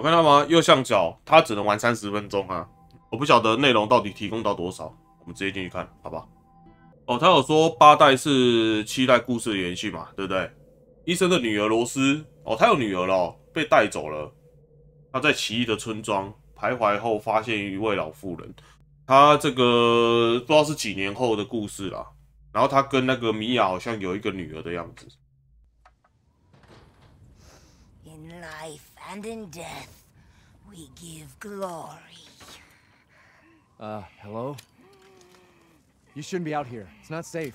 有看到吗？右上角它只能玩三十分钟啊！我不晓得内容到底提供到多少，我们直接进去看，好吧？哦，他有说八代是七代故事的延续嘛，对不对？医生的女儿罗斯，哦，他有女儿了，被带走了。他在奇异的村庄徘徊后，发现一位老妇人。他这个不知道是几年后的故事啦。然后他跟那个米娅好像有一个女儿的样子。In life and in death, we give glory. Uh, hello? You shouldn't be out here. It's not safe.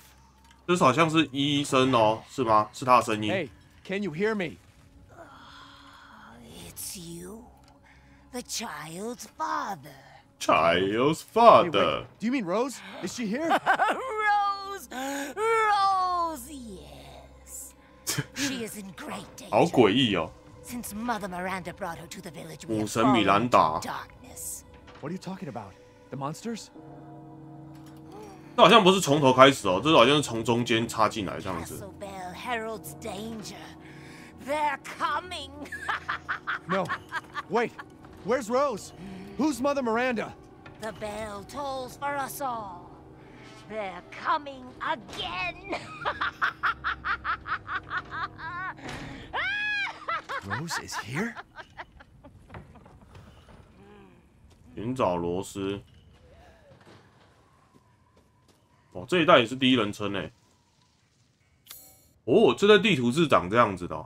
这好像是医生哦，是吗？是他的声音。Hey, can you hear me? It's you, the child's father. Child's Hey, father. wait. Do you mean Rose? Is she here? Rose! Rose, yes. She is in great 好 danger. 诡异哦。 Since Mother Miranda brought her to the village, we 母 have 神米 fallen 兰 into 达， darkness. What are you talking about? The monsters? 这好像不是从头开始哦，这好像是从中间插进来这样子。 Castle Bell heralds danger. They're coming. No. Wait. Where's Rose? Who's Mother Miranda? the bell tolls for us all. They're coming again. Rose is here? 寻找螺丝。哦，这一代也是第一人称诶。哦，这代地图是长这样子的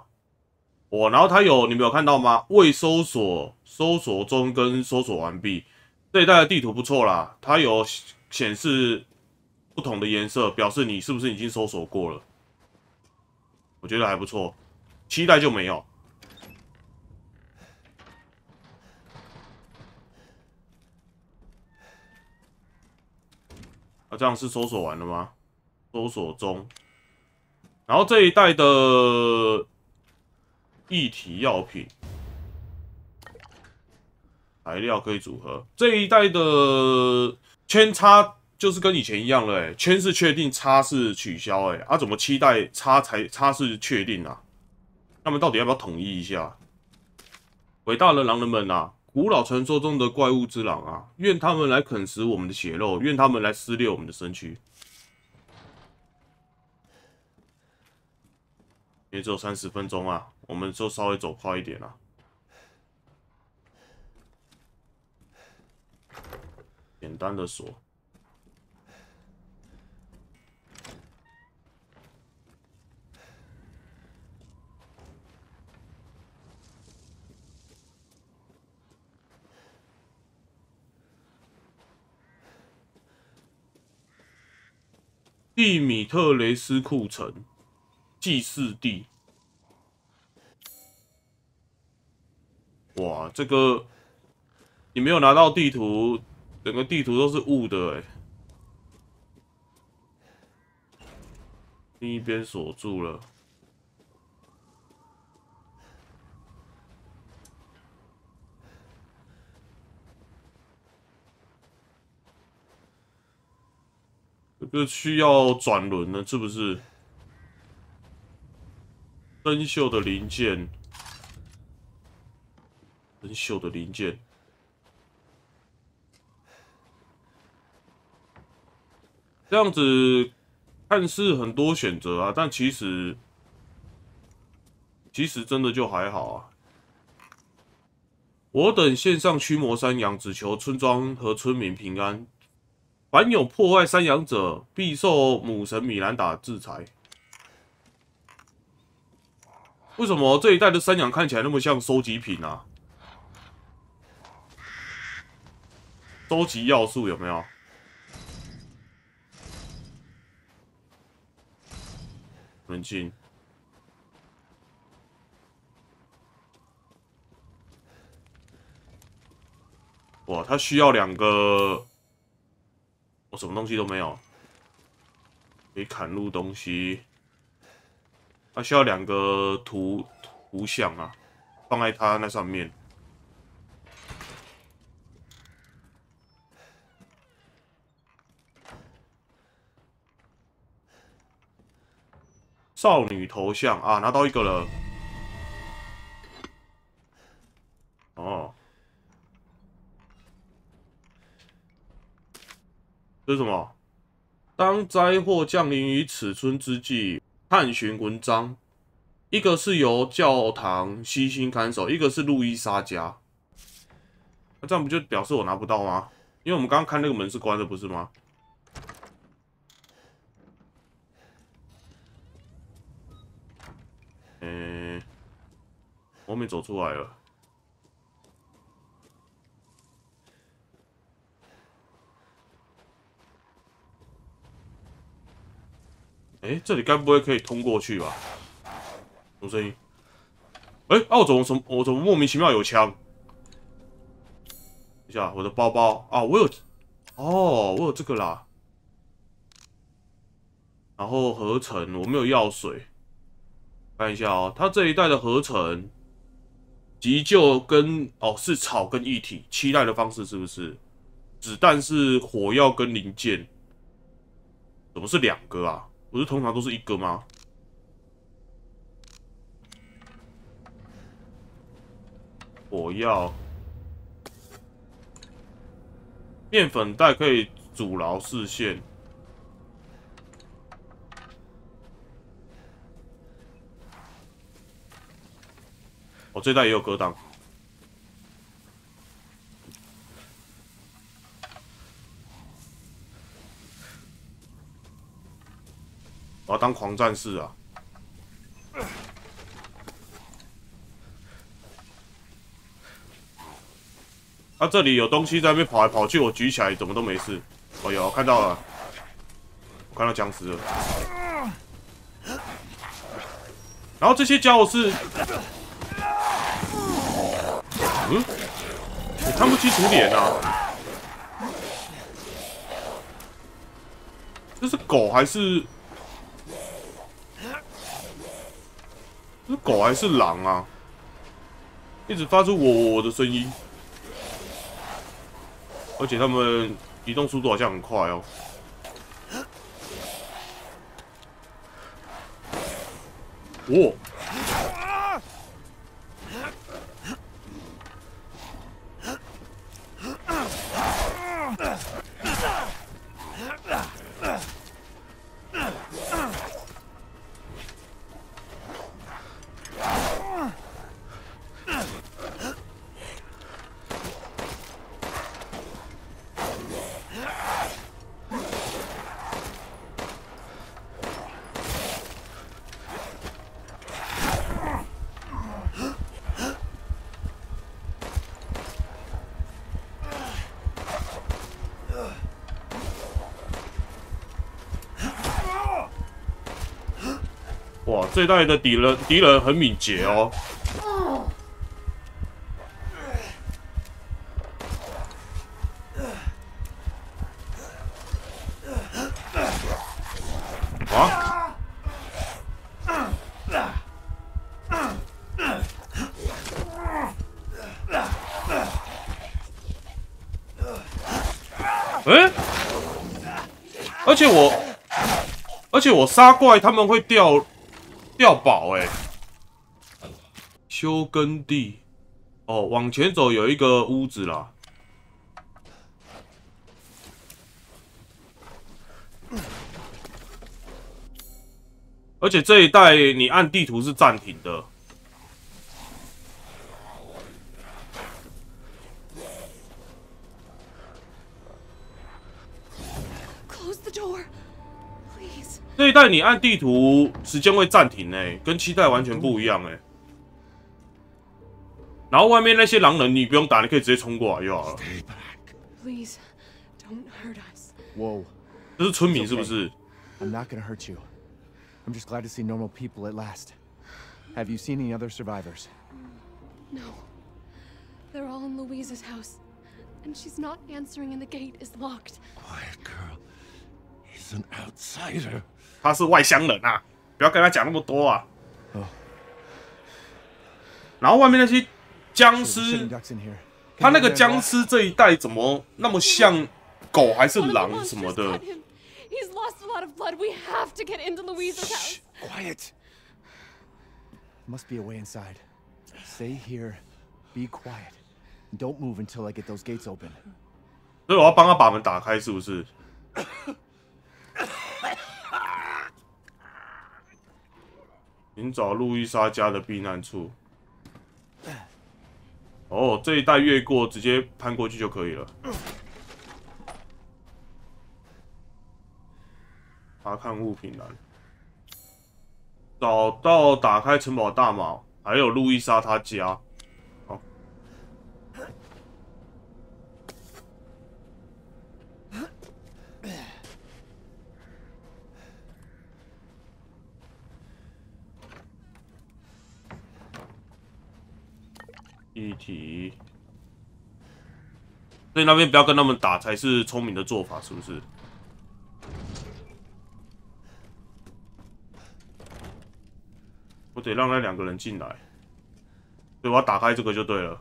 哦。然后它有你没有看到吗？未搜索、搜索中跟搜索完毕。这一代的地图不错啦，它有显示不同的颜色，表示你是不是已经搜索过了。我觉得还不错。期待就没有。啊，这样是搜索完了吗？搜索中。然后这一代的液体药品材料可以组合。这一代的圈叉就是跟以前一样了、欸，圈是确定，叉是取消、哎，啊，怎么七代叉才叉是确定啊？他们到底要不要统一一下？伟大的狼人们啊！古老传说中的怪物之狼啊，愿他们来啃食我们的血肉，愿他们来撕裂我们的身躯。也只有三十分钟啊，我们就稍微走快一点啊。简单的说。蒂米特雷斯库城祭祀地。哇，这个你没有拿到地图，整个地图都是雾的哎。另一边锁住了。这需要转轮呢，是不是？生锈的零件，生锈的零件，这样子看似很多选择啊，但其实其实真的就还好啊。我等线上驱魔山羊，只求村庄和村民平安。凡有破坏山羊者，必受母神米兰达制裁。为什么这一代的山羊看起来那么像收集品啊？收集要素有没有？冷静。哇，它需要两个，什么东西都没有，可以砍入东西。它需要两个图图像啊，放在它那上面。少女头像啊，拿到一个了。哦，这是什么？当灾祸降临于此村之际，探寻文章。一个是由教堂悉心看守，一个是路易莎家。那这样不就表示我拿不到吗？因为我们刚刚看那个门是关的，不是吗？嗯，我没走出来了。哎，这里该不会可以通过去吧？什么声音？哎，啊，我怎么什么？我怎么莫名其妙有枪？等一下，我的包包啊，我有，哦，我有这个啦。然后合成，我没有药水。看一下哦，它这一代的合成急救跟哦是草跟一体，期待的方式是不是？子弹是火药跟零件，怎么是两个啊？不是通常都是一个吗？我要、面粉袋可以阻挠视线。我这袋也有格挡。我要当狂战士啊！他这里有东西在那边跑来跑去，我举起来怎么都没事。哦呦看到了，我看到僵尸了。然后这些家伙是，嗯，我看不清楚脸啊。这是狗还是？狗还是狼啊？一直发出我我的声音。而且他们移动速度好像很快哦。哦。这一代的敌人敌人很敏捷哦。啊！哎！而且我，而且我杀怪他们会掉。掉宝哎！修耕地哦，往前走有一个屋子啦。而且这一带你按地图是暂停的。这一代你按地图时间会暂停哎，跟七代完全不一样哎。然后外面那些狼人你不用打，你可以直接冲过来就好了。Whoa，这是村民是不是？I'm not gonna hurt you. I'm just glad to see normal people at last. Have you seen any other survivors? No. They're all in Louise's house, and she's not answering, and the gate is locked. Quiet girl. He's an outsider. 他是外乡人啊，不要跟他讲那么多啊。然后外面那些僵尸，他那个僵尸这一代怎么那么像狗还是狼什么的 he's lost a lot of blood we have to get into louisa？Quiet. Must be a way inside. Stay here. Be quiet. Don't move until I get those gates open. 所以我要帮他把门打开，是不是？寻找路易莎家的避难处。哦，这一带越过，直接攀过去就可以了。查看物品栏，找到打开城堡大码，还有路易莎她家。题，所以那边不要跟他们打才是聪明的做法，是不是？我得让那两个人进来，所以我要打开这个就对了。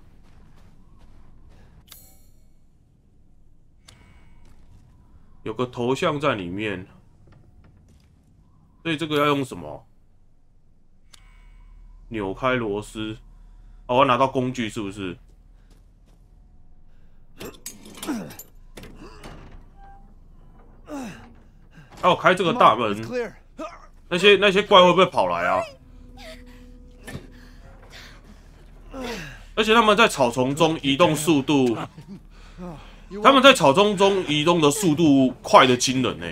有个头像在里面，所以这个要用什么？扭开螺丝。哦，我要拿到工具是不是？哦，开这个大门，那些那些怪会不会跑来啊？而且他们在草丛中移动速度，他们在草丛中移动的速度快的惊人呢。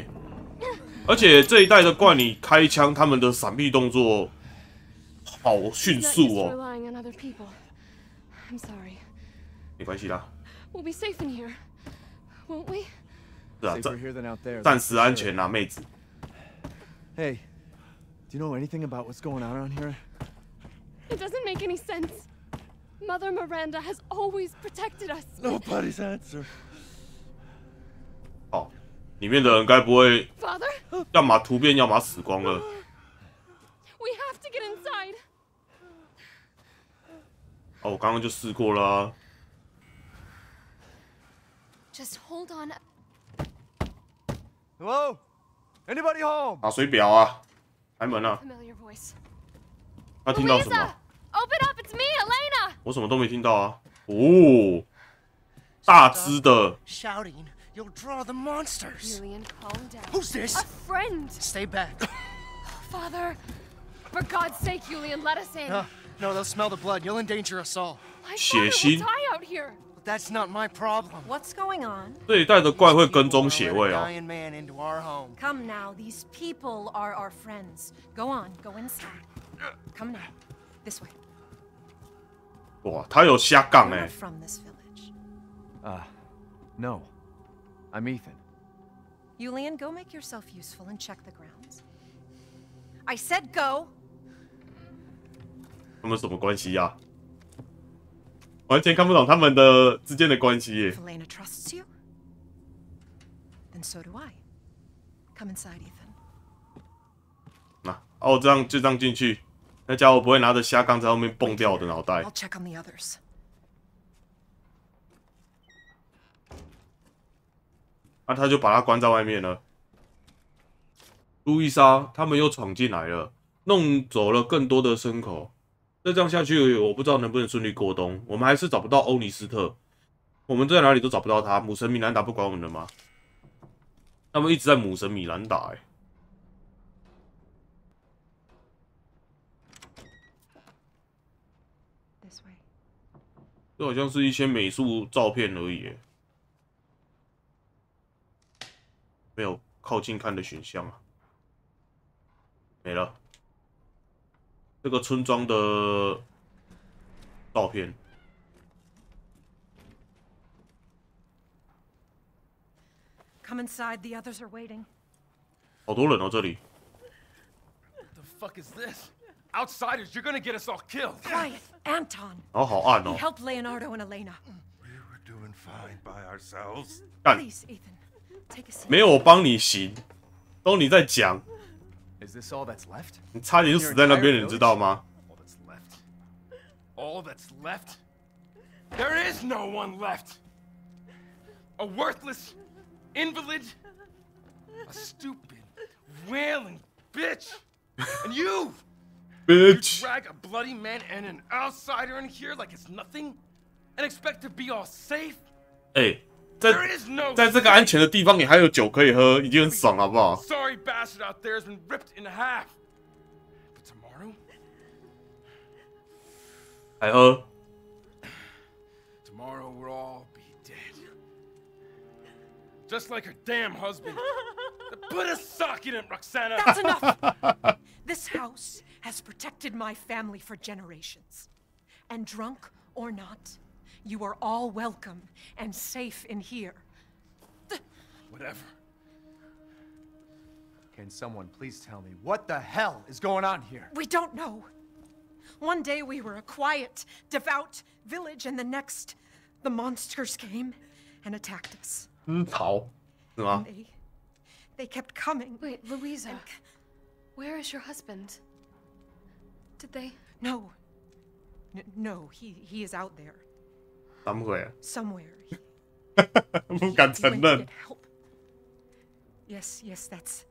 而且这一代的怪，你开枪，他们的闪避动作好迅速哦。i'msorry 没关系啦，We'll be safe in here, won't we? 是啊，暂暂时安全啦，妹子。Hey, do you know anything about what's going on around here? It doesn't make any sense. Mother Miranda has always protected us. Nobody's answer. 好，里面的人该不会 Father, 要么突变，要么死光了？we have to get inside. 哦，我刚刚就试过了啊、Just hold on. Hello? Anybody home? 打水表啊，开门啊.他听到什么？Open up, it's me, Elena! 我什么都没听到啊。哦，大只的，Shouting, you'll draw the monsters. Julian, calm down. Who's this? A friend! Stay back. Father! For God's sake, Julian, let us in. No, no, they'll smell the blood. You'll endanger us all. My血 father 腥 will die out here. But that's not my problem. What's going on? 这一代的怪会跟 People 踪 wanna 血 let 味 a 哦。 dying man into our home. Come now, these people are our friends. Go on, go inside. Come now. This way. 哇，他有瞎杠 We're 哎 not！from this village. Uh, no. I'm Ethan. Julian, go make yourself useful and check the grounds. I said go! 他们什么关系呀、完全看不懂他们的之间的关系耶 If。Elena trusts you, then so do I. Come inside, Ethan. 那哦，这样就这样进去，那家伙不会拿着虾缸在后面蹦掉我的脑袋 I'll。check on the others. 那、他就把他关在外面了。路易莎他们又闯进来了，弄走了更多的牲口。再这样下去，我不知道能不能顺利过冬。我们还是找不到欧尼斯特，我们在哪里都找不到他。母神米兰达不管我们了吗？他们一直在母神米兰达、欸，This way. 这好像是一些美术照片而已耶，没有靠近看的选项啊，没了。这个村庄的照片，Come inside, the others are waiting. 好多人哦，这里。The fuck is this? Outsiders, you're gonna get us all killed. Quiet, Anton! 然后好暗哦，Help Leonardo and Elena. We were doing fine by ourselves. 干 Please, Ethan, take a seat. 没有我帮你行，都你在讲，Is this all that's left? 你差点就死在那边了，你知道吗？ All that's left. All that's left? There is no one left. A worthless invalid, a stupid, wailing bitch, and you. You Bitch， drag a bloody man and an outsider in here like it's nothing, and expect to be all safe? 哎、 在 There is no 在这个安全的地方，你还有酒可以喝，已经很爽，好不好？ Sorry bastard out there has been ripped in half. But tomorrow, 还喝？ tomorrow we'll all be dead. Just like her damn husband. Put a sock in it, Roxana. That's enough! this house has protected my family for generations. And drunk or not, you are all welcome and safe in here. Whatever. Can someone please tell me what the hell is going on here? We don't know. One day we were a quiet, devout village, and the next, the monsters came and attacked us. 嗯，逃是吗？ They, they kept coming. Wait, Louisa. Where is your husband? Did they? No. N- no, he, he is out there, ？somewhere. 不敢承认 help. Yes, yes, that's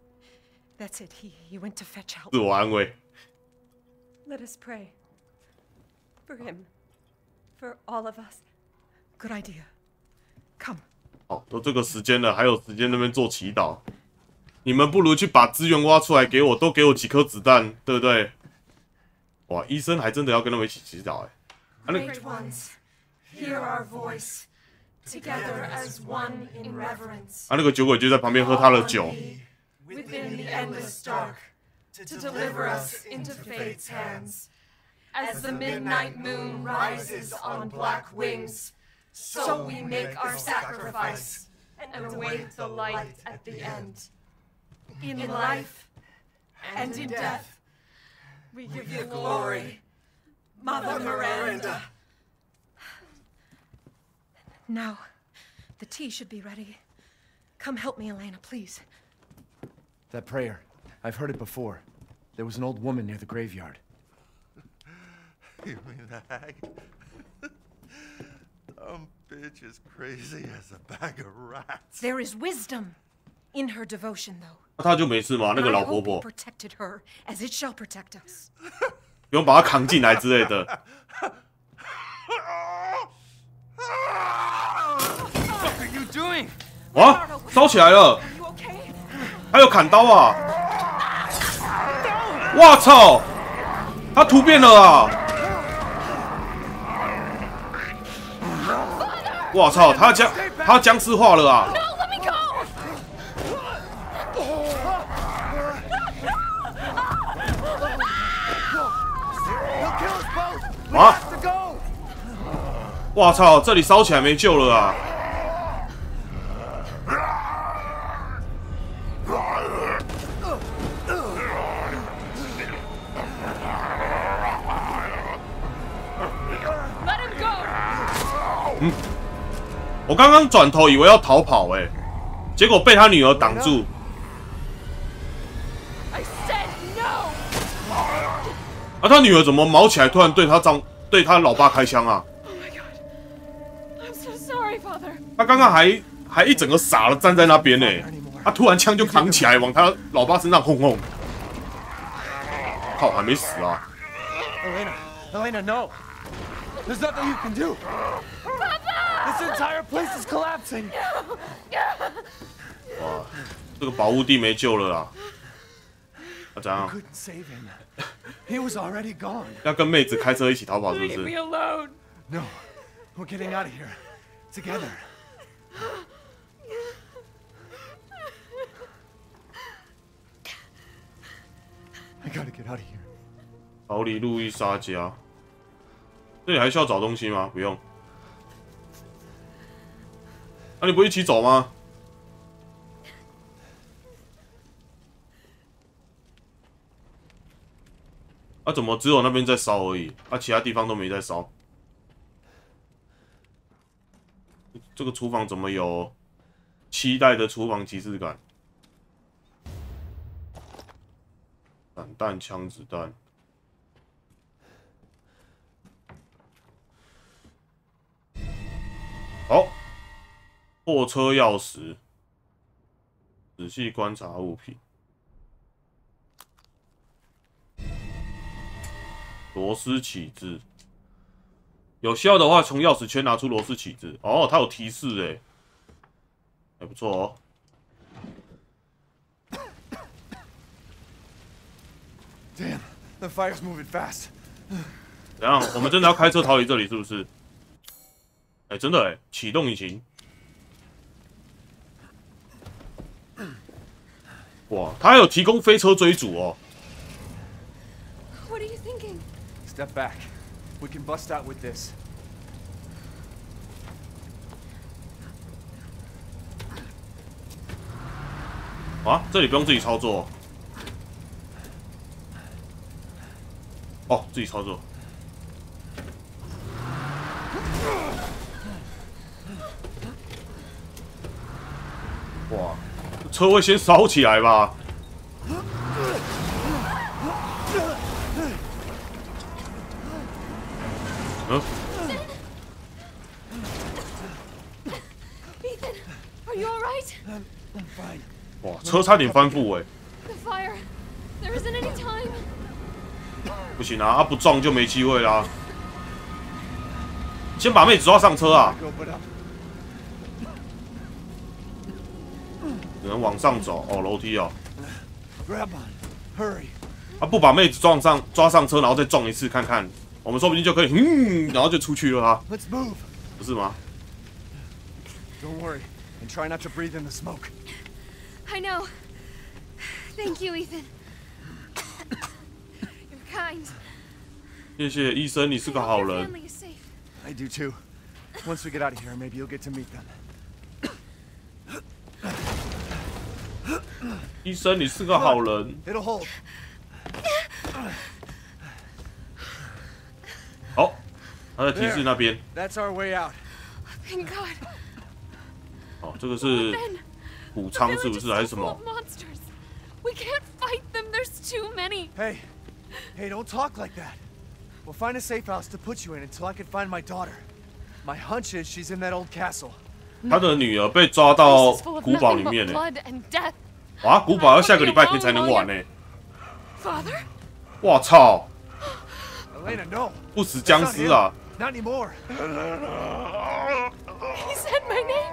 that's it. He he went to fetch help. 自我安慰。Let us pray. For him. For all of us. Good idea. Come. 好，都这个时间了，还有时间那边做祈祷。你们不如去把资源挖出来给我，都给我几颗子弹，对不对？哇，医生还真的要跟他们一起祈祷哎。hear our voice. Together as one in reverence. 啊，那个酒鬼就在旁边喝他的酒。 Within the endless dark. To deliver us into fate's hands. As the midnight moon rises on black wings, so we make our sacrifice and await the light at the end. In life and in death, we give you glory, Mother Miranda. Now, the tea should be ready. Come help me, Elena, please. That prayer. I've heard it before. There was an old woman near the graveyard. You mean the hag? Dumb bitch is crazy as a bag of rats. There is wisdom in her devotion, though. 他就没事嘛，那个 I 老婆 hope 婆 he protected her as it shall protect us. 不用把她扛进来之类的。 哇，烧起来了?还有砍刀啊！我操！他突变了啊！我操！他僵他僵尸化了啊！No, 我操！这里烧起来没救了啊!我刚刚转头以为要逃跑哎、结果被他女儿挡住。啊，他女儿怎么毛起来，突然对他丈对他老爸开枪啊？他刚刚还还一整个傻了站在那边呢、他突然枪就扛起来往他老爸身上轰轰。靠，还没死啊！Elena! Elena, no! There's nothing you can do! This entire place is collapsing! 哇，这个宝物地没救了啦！啊，怎样？Couldn't save him. He was already gone. 要跟妹子开车一起逃跑是不是! No, we're getting out of here. Together. I gotta get out of here. 逃离路易莎家。这里还需要找东西吗？不用。那、你不一起走吗？啊，怎么只有那边在烧而已？啊，其他地方都没在烧。这个厨房怎么有期待的厨房即视感？散弹枪子弹。好，货车钥匙，仔细观察物品。螺丝起子，有需要的话从钥匙圈拿出螺丝起子。哦，它有提示诶。还不错哦。Damn, the fire's moving fast. 怎样？我们真的要开车逃离这里是不是？哎、真的哎、启动引擎。哇，它还有提供飞车追逐哦。What are you thinking? Step back. We can bust out with this. 啊，这里不用自己操作。哦，自己操作。哇，车会先烧起来吧？嗯，Ethan, are you alright? I'm fine. 哇，车差点翻覆哎、The fire. There isn't any time. 不行啊，啊不撞就没机会啦。先把妹子抓上车啊.只能往上走哦，楼梯哦。啊，不把妹子撞上抓上车，然后再撞一次看看，我们说不定就可以，嗯，然后就出去了啊.不是吗？Don't worry. And try not to breathe in the smoke. I know. Thank you, Ethan. You're kind. 谢谢医生，你是个 I hope 好 your 人。 family is safe. I do too. Once we get out of here, maybe you'll get to meet them. 医生，你是个好人。 It'll hold. 好，他在提示那边。 That's our way out. Thank God. 哦，这个是 谷仓是不是还是什么 of？monsters. We can't fight them. There's too many. Hey, hey, don't talk like that. We'll find a safe house to put you in until I can find my daughter. My hunch is she's in that old castle. 他的女儿被抓到古堡里面呢。哇，古堡要下个礼拜天才能玩呢。Father? 我操，Elena, no. 不死僵尸啊！Not anymore. He said my name.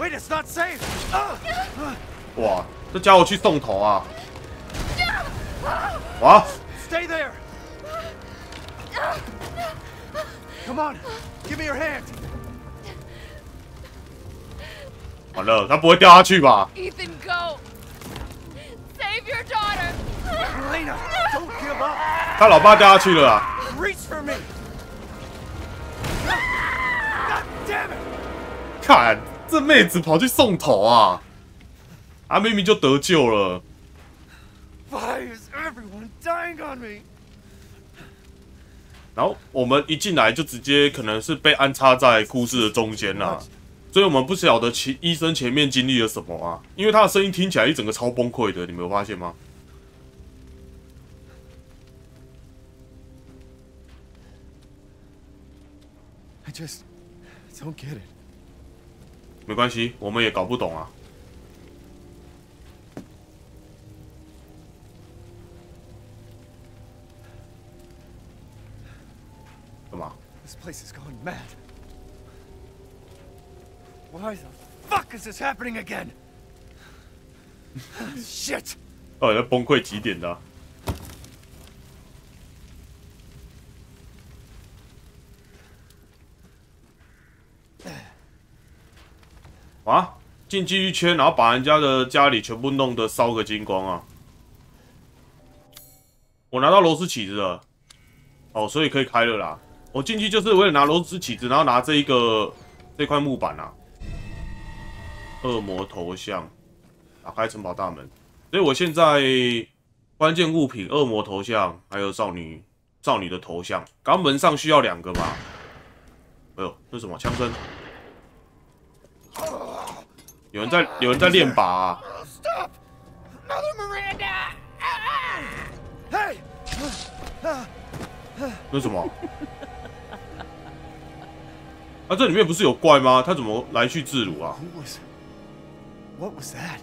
Father! Wait, it's not safe. Ah! 哇，这家伙去送头啊！哇， Stay there. Come on, give me your hand. 完了，他不会掉下去吧？ Ethan, go! Save your daughter! Elena, don't give up. 他老爸掉下去了啊！ Reach for me. God damn it. 看 这妹子跑去送头啊！啊，明明就得救了。然后我们一进来就直接可能是被安插在故事的中间啦、所以我们不晓得其医生前面经历了什么啊，因为他的声音听起来一整个超崩溃的，你没有发现吗？I just don't get it. 没关系，我们也搞不懂啊。干嘛？This place is going mad. Why the fuck is this happening again? Shit! 到底在崩溃几点的啊、啊？进记忆圈，然后把人家的家里全部弄得烧个精光啊！我拿到螺丝起子了，哦，所以可以开了啦。我进去就是为了拿螺丝起子，然后拿这一个这块木板啊。恶魔头像，打开城堡大门。所以我现在关键物品、恶魔头像，还有少女少女的头像，刚门上需要两个吧？哎呦，这什么枪声？有人在有人在练靶、啊，Mother Miranda! Hey! 那是什么？啊，这里面不是有怪吗？他怎么来去自如啊. What was that?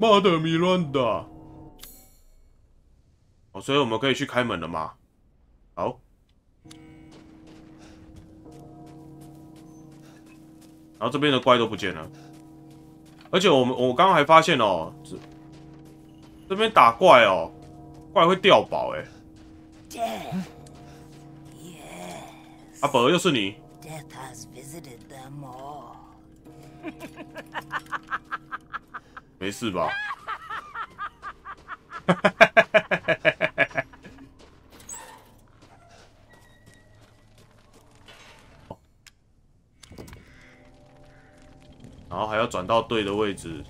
妈的，米兰达！哦，所以我们可以去开门了吗？然后这边的怪都不见了，而且我们我刚刚还发现哦，这这边打怪哦，怪会掉宝哎。Death. Yes. 阿伯又是你，Death has visited them all. 没事吧？到对的位置。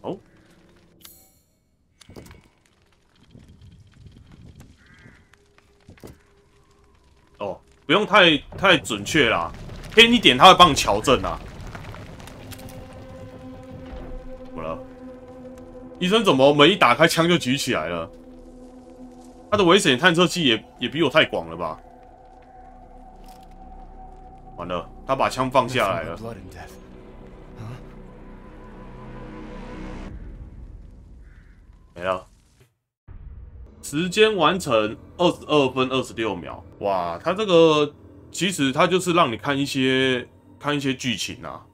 哦，哦，不用太太准确啦，偏一点他会帮你调正啦。怎么了？医生怎么门一打开枪就举起来了？他的危险探测器也也比我太广了吧？完了，他把枪放下来了。没了。时间完成二十二分二十六秒。哇，他这个其实他就是让你看一些看一些剧情啊。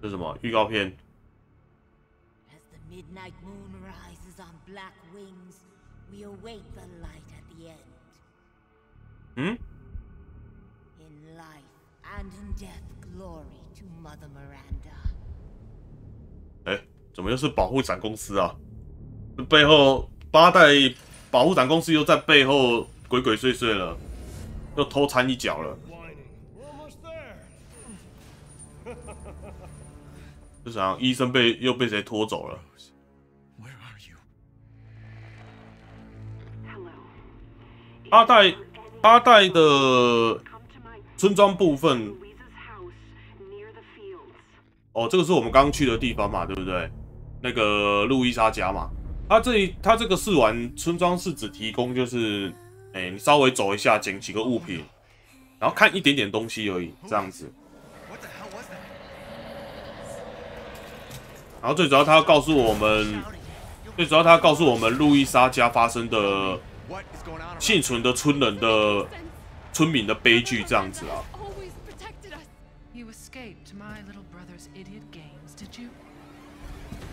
这是什么预告片 midnight moon rises on black wings, we await the light at the end. 嗯，In life and in death, glory to Mother Miranda. 哎、怎么又是保护伞公司啊？背后八代保护伞公司又在背后鬼鬼祟祟了，又偷掺一脚了。就想医生被又被谁拖走了？Where are you? 八代八代的村庄部分，哦，这个是我们刚刚去的地方嘛，对不对？那个路易莎家嘛。他这里他这个试玩村庄是只提供就是，哎、你稍微走一下，捡几个物品，然后看一点点东西而已，这样子。What the hell was that? 然后最主要，他要告诉我们，最主要他要告诉我们，路易莎家发生的幸存的村人的村民的悲剧这样子啊。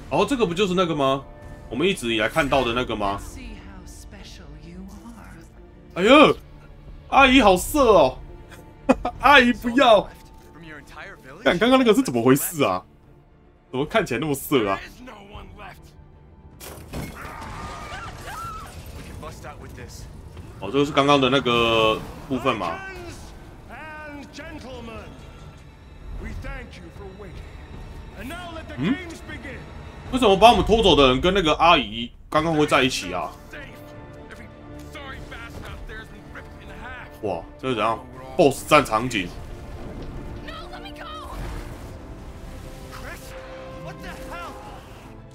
然后这个不就是那个吗？我们一直以来看到的那个吗？哎呦，阿姨好色哦！阿姨不要！但刚刚那个是怎么回事啊？怎么看起来那么色啊.哦，这个是刚刚的那个部分嘛 Hmm? begin. 为什么把我们拖走的人跟那个阿姨刚刚会在一起啊.哇，这是怎样？BOSS 战场景？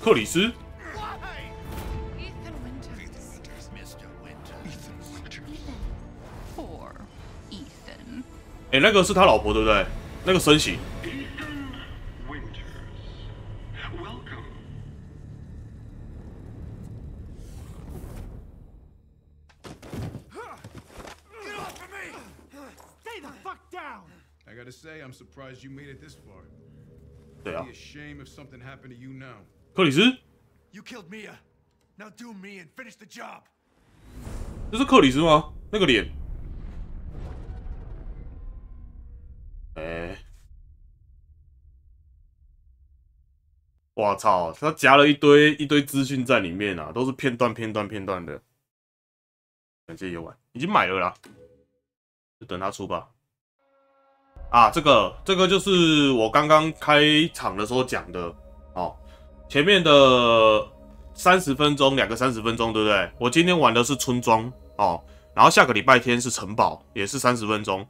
克里斯.哎、那个是他老婆对不对？那个身形？Winters. Welcome. Get off of me! Stay the fuck down! I gotta say, I'm surprised you made it this far. 对啊 Be，a shame if something happened to you now. 克里斯，You killed Mia. Now do me and finish the job. 这是克里斯吗？那个脸？哎、我操，他夹了一堆一堆资讯在里面啊，都是片段片段片段的。感谢游玩，已经买了啦，就等他出吧。啊，这个这个就是我刚刚开场的时候讲的哦，前面的三十分钟，两个三十分钟，对不对？我今天玩的是村庄哦，然后下个礼拜天是城堡，也是三十分钟，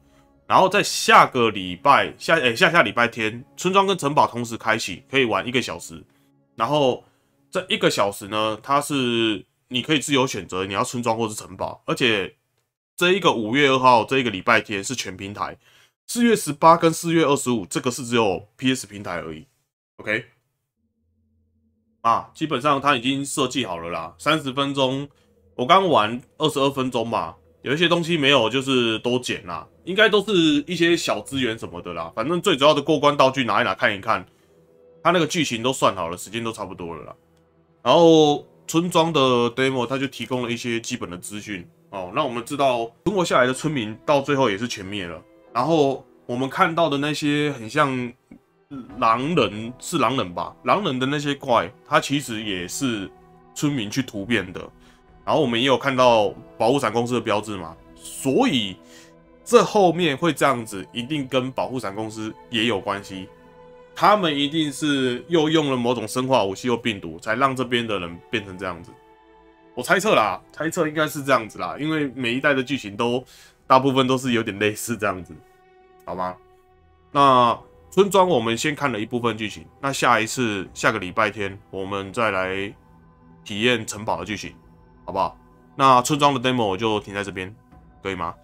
然后在下个礼拜下诶、下下礼拜天，村庄跟城堡同时开启，可以玩一个小时。然后这一个小时呢，它是你可以自由选择你要村庄或是城堡，而且这一个五月二号这一个礼拜天是全平台，四月十八跟四月二十五这个是只有 PS 平台而已。OK，啊，基本上它已经设计好了啦，三十分钟，我刚玩二十二分钟吧，有一些东西没有，就是都剪啦，应该都是一些小资源什么的啦，反正最主要的过关道具拿一拿看一看，它那个剧情都算好了，时间都差不多了啦。然后村庄的 demo 它就提供了一些基本的资讯哦，那我们知道存活下来的村民到最后也是全灭了，然后我们看到的那些很像。狼人是狼人吧？狼人的那些怪，它其实也是村民去突变的。然后我们也有看到保护伞公司的标志嘛，所以这后面会这样子，一定跟保护伞公司也有关系。他们一定是又用了某种生化武器或病毒，才让这边的人变成这样子。我猜测啦，猜测应该是这样子啦，因为每一代的剧情都大部分都是有点类似这样子，好吗？那。村庄我们先看了一部分剧情，那下一次下个礼拜天我们再来体验城堡的剧情，好不好？那村庄的 demo 我就停在这边，可以吗？